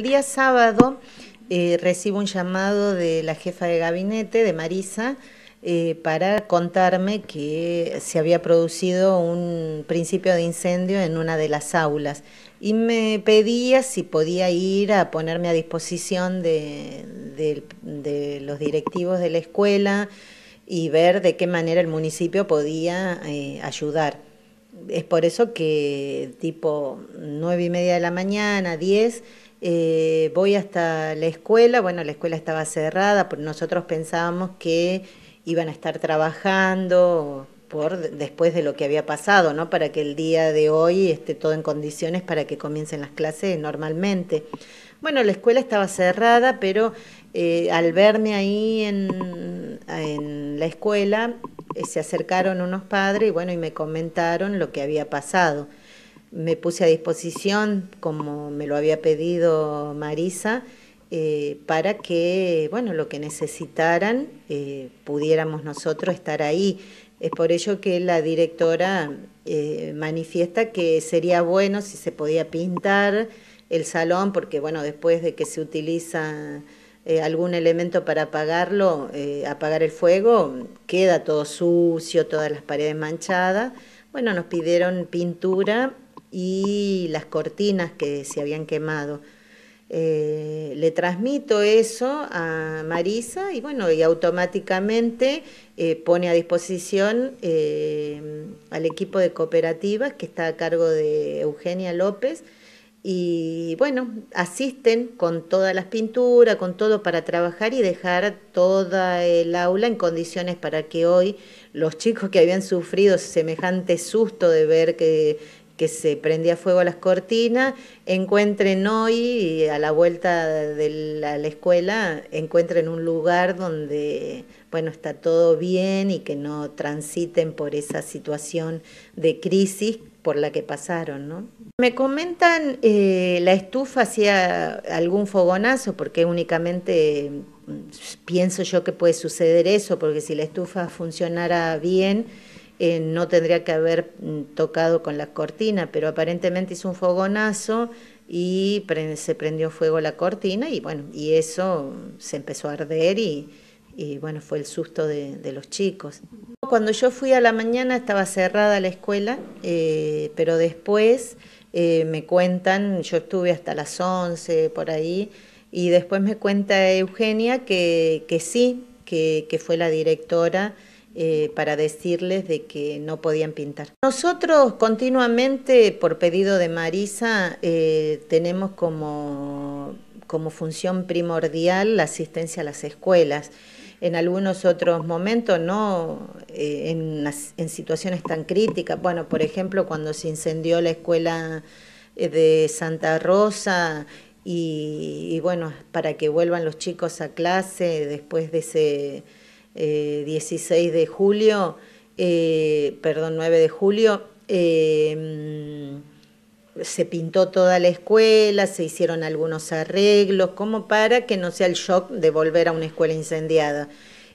El día sábado eh, recibo un llamado de la jefa de gabinete, de Marisa, eh, para contarme que se había producido un principio de incendio en una de las aulas y me pedía si podía ir a ponerme a disposición de, los directivos de la escuela y ver de qué manera el municipio podía eh, ayudar. Es por eso que tipo nueve y media de la mañana, diez, eh, voy hasta la escuela, bueno, la escuela estaba cerrada, nosotros pensábamos que iban a estar trabajando por después de lo que había pasado, ¿no? Para que el día de hoy esté todo en condiciones para que comiencen las clases normalmente. Bueno, la escuela estaba cerrada, pero eh, al verme ahí en, en la escuela, eh, se acercaron unos padres y bueno, y me comentaron lo que había pasado me puse a disposición, como me lo había pedido Marisa, eh, para que, bueno, lo que necesitaran, eh, pudiéramos nosotros estar ahí. Es por ello que la directora eh, manifiesta que sería bueno si se podía pintar el salón, porque, bueno, después de que se utiliza algún elemento para apagarlo, apagar el fuego, queda todo sucio, todas las paredes manchadas. Bueno, nos pidieron pintura y las cortinas que se habían quemado. Eh, le transmito eso a Marisa y bueno, y automáticamente eh, pone a disposición eh, al equipo de cooperativas que está a cargo de Eugenia López y bueno, asisten con todas las pinturas, con todo para trabajar y dejar toda el aula en condiciones para que hoy los chicos que habían sufrido semejante susto de ver que que se prendía fuego las cortinas, encuentren hoy, a la vuelta de la, escuela, encuentren un lugar donde, bueno, está todo bien y que no transiten por esa situación de crisis por la que pasaron, ¿no? Me comentan, eh, la estufa hacía algún fogonazo, porque únicamente mm, pienso yo que puede suceder eso, porque si la estufa funcionara bien, eh, no tendría que haber mm, tocado con la cortina, pero aparentemente hizo un fogonazo y se prendió fuego la cortina y bueno, y eso se empezó a arder y, bueno, fue el susto de, los chicos. Cuando yo fui a la mañana estaba cerrada la escuela, eh, pero después eh, me cuentan, yo estuve hasta las 11 por ahí, y después me cuenta Eugenia que, sí, que fue la directora eh, para decirles de que no podían pintar. Nosotros continuamente, por pedido de Marisa, eh, tenemos como, como función primordial la asistencia a las escuelas. En algunos otros momentos, no eh, en, en situaciones tan críticas. Bueno, por ejemplo, cuando se incendió la escuela de Santa Rosa, y, bueno, para que vuelvan los chicos a clase después de ese 16 eh, de julio, eh, perdón, 9 de julio, eh, se pintó toda la escuela, se hicieron algunos arreglos, como para que no sea el shock de volver a una escuela incendiada.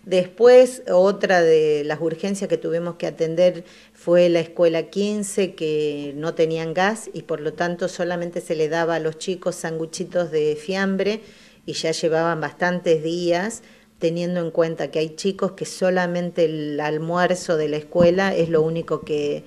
Después, otra de las urgencias que tuvimos que atender fue la escuela 15, que no tenían gas y por lo tanto solamente se le daba a los chicos sanguchitos de fiambre y ya llevaban bastantes días teniendo en cuenta que hay chicos que solamente el almuerzo de la escuela es lo único que,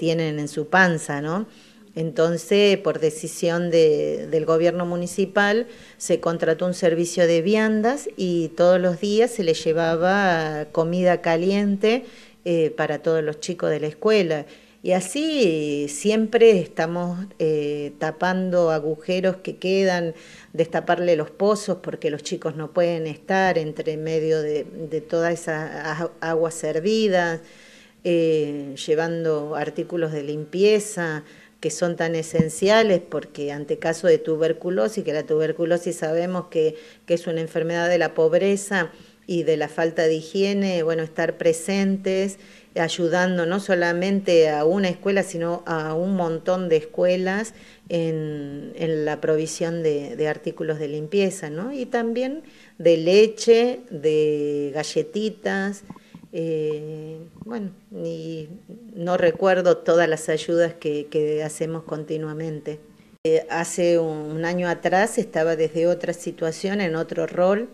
tienen en su panza, ¿no? Entonces, por decisión del gobierno municipal, se contrató un servicio de viandas y todos los días se les llevaba comida caliente eh, para todos los chicos de la escuela. Y así siempre estamos eh, tapando agujeros que quedan, destaparle los pozos porque los chicos no pueden estar entre medio de, todas esas aguas servidas, eh, llevando artículos de limpieza que son tan esenciales porque ante caso de tuberculosis, que la tuberculosis sabemos que, que es una enfermedad de la pobreza y de la falta de higiene, bueno, estar presentes ayudando no solamente a una escuela, sino a un montón de escuelas en, la provisión de, artículos de limpieza, ¿no? Y también de leche, de galletitas, eh, bueno, y no recuerdo todas las ayudas que hacemos continuamente. hace un año atrás estaba desde otra situación, en otro rol,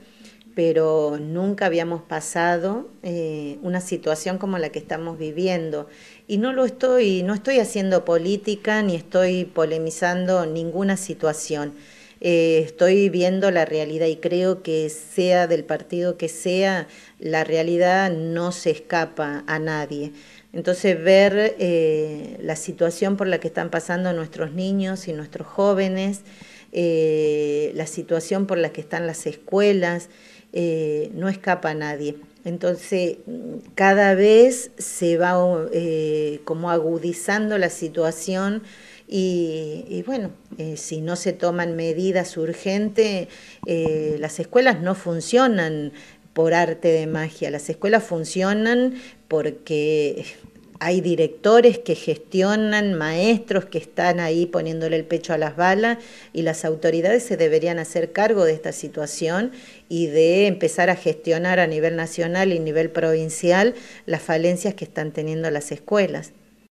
pero nunca habíamos pasado eh, una situación como la que estamos viviendo. Y no lo estoy, no estoy haciendo política ni estoy polemizando ninguna situación. Eh, estoy viendo la realidad y creo que sea del partido que sea, la realidad no se escapa a nadie. Entonces ver eh, la situación por la que están pasando nuestros niños y nuestros jóvenes, la situación por la que están las escuelas, eh, no escapa a nadie. Entonces, cada vez se va eh, como agudizando la situación y, bueno, eh, si no se toman medidas urgentes, las escuelas no funcionan por arte de magia, las escuelas funcionan porque hay directores que gestionan, maestros que están ahí poniéndole el pecho a las balas y las autoridades se deberían hacer cargo de esta situación y de empezar a gestionar a nivel nacional y nivel provincial las falencias que están teniendo las escuelas.